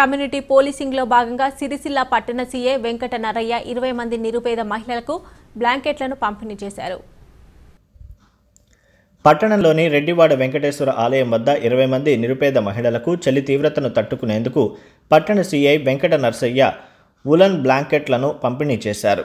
Community పోలీసింగ్లో భాగంగా సిరిసిల్ల పట్టణ CA Venkata నరయ్య ఇరవై మంది నిరుపేద మహిళలకు బ్లాంకెట్లను పంపిణీ చేశారు. పట్టణంలోని రెడ్డివాడ వెంకటేశ్వర ఆలయం వద్ద ఇరవై మంది నిరుపేద మహిళలకు చలి తీవ్రతను తట్టుకునేందుకు పట్టణ సీఐ వెంకట నర్సయ్య ఉలన్ బ్లాంకెట్లను పంపిణీ చేశారు.